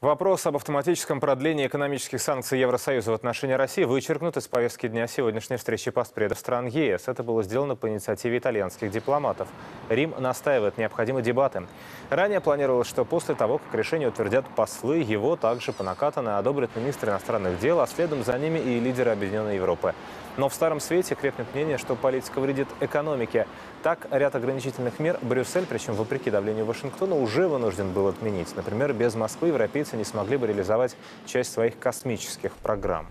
Вопрос об автоматическом продлении экономических санкций Евросоюза в отношении России вычеркнут из повестки дня сегодняшней встречи постпредов стран ЕС. Это было сделано по инициативе итальянских дипломатов. Рим настаивает необходимы дебаты. Ранее планировалось, что после того, как решение утвердят послы, его также по накатанной одобрят министры иностранных дел, а следом за ними и лидеры Объединенной Европы. Но в Старом Свете крепнет мнение, что политика вредит экономике. Так, ряд ограничительных мер Брюссель, причем вопреки давлению Вашингтона, уже вынужден был отменить. Например, без Москвы европейцы не смогли бы реализовать часть своих космических программ.